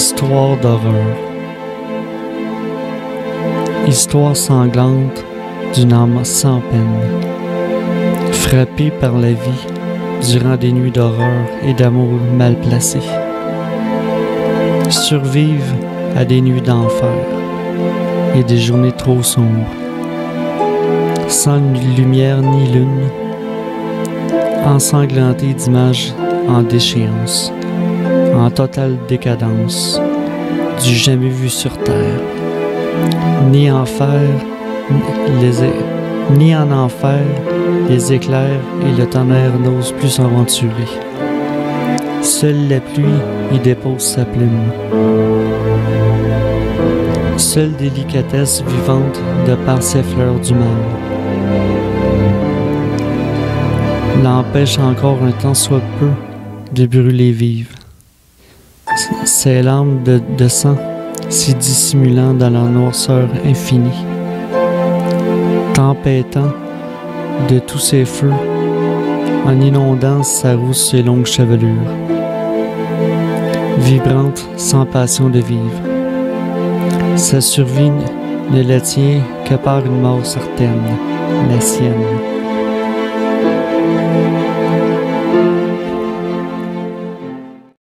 Histoire d'horreur. Histoire sanglante d'une âme sans peine, frappée par la vie durant des nuits d'horreur et d'amour mal placés. Survivre à des nuits d'enfer et des journées trop sombres, sans lumière ni lune, ensanglantées d'images en déchéance, en totale décadence, du jamais vu sur terre, ni enfer, les, é- ni en enfer, les éclairs et le tonnerre n'osent plus s'aventurer. Seule la pluie y dépose sa plume. Seule délicatesse vivante de par ses fleurs du mal. L'empêche encore un temps soit peu de brûler vive. Ses larmes de, de sang s'y dissimulant dans la noirceur infinie, tempêtant de tous ses feux en inondant sa rousse et longue chevelure, vibrante sans passion de vivre. Sa survie ne la tient que par une mort certaine, la sienne.